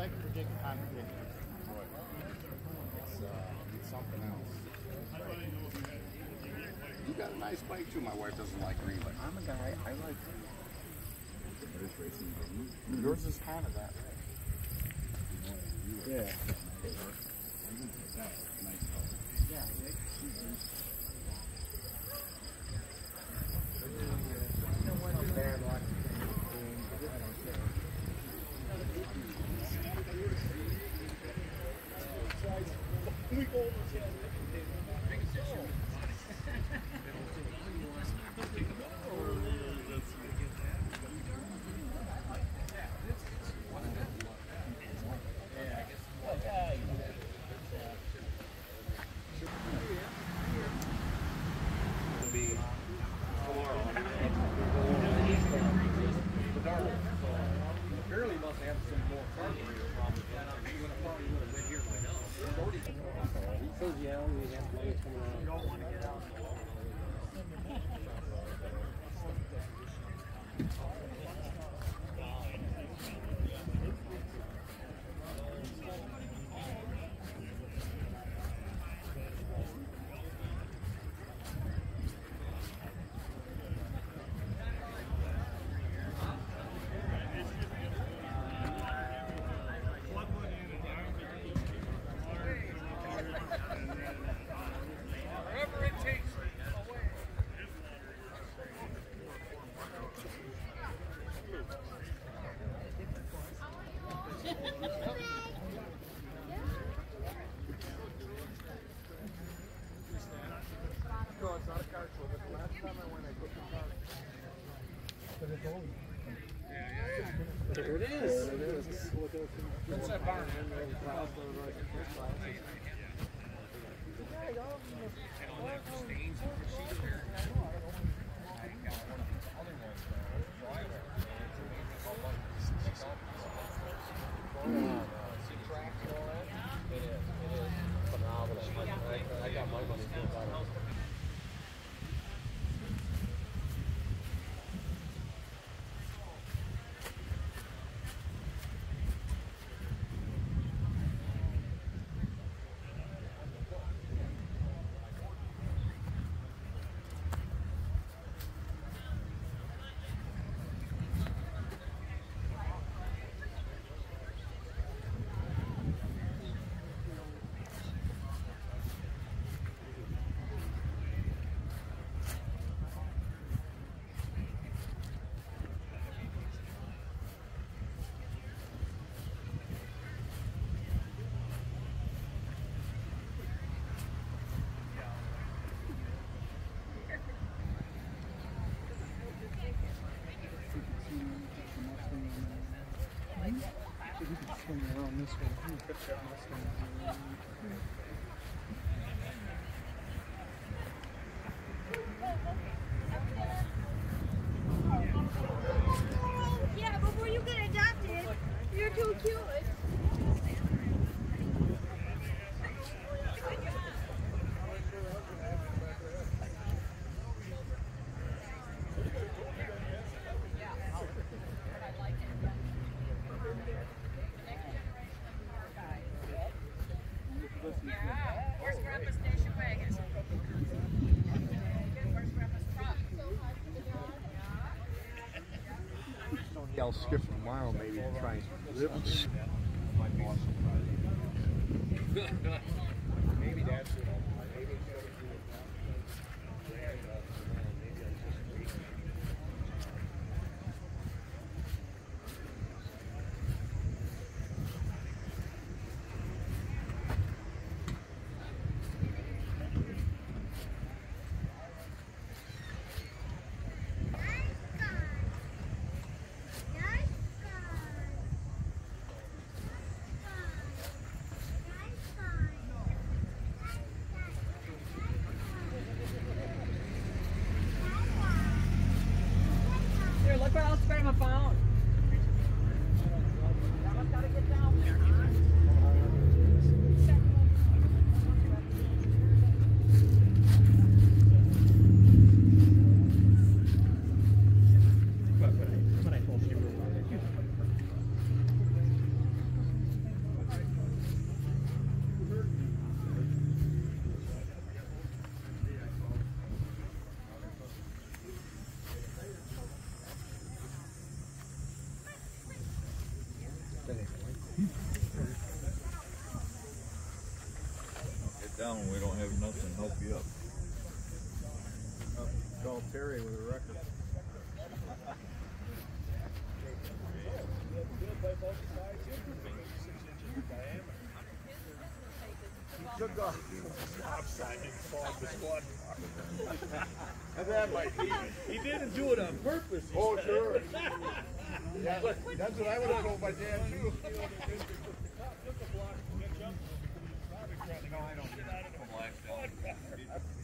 Thank you for taking time to get here. It's, uh, it's something else. You got a nice bike too. My wife doesn't like green, but I'm a guy. I like green. Yours is kind of that way. Yeah. Barely must have some more says, yeah, we have money coming out. You don't want to get out. Wherever it takes away. No, it's not a car show, but the last time I went, I took the car. There it is. That's that barn. ce qu'on dit, on peut faire un ce qu'on dit. I'll skip tomorrow maybe to try and live. Down when we don't have nothing to help you up. Call Terry with a record. Took off stop sign and called the squad. And that might be. He didn't do it on purpose. Oh, said. sure. Yeah, that's what I would have told my dad too. Blacked out.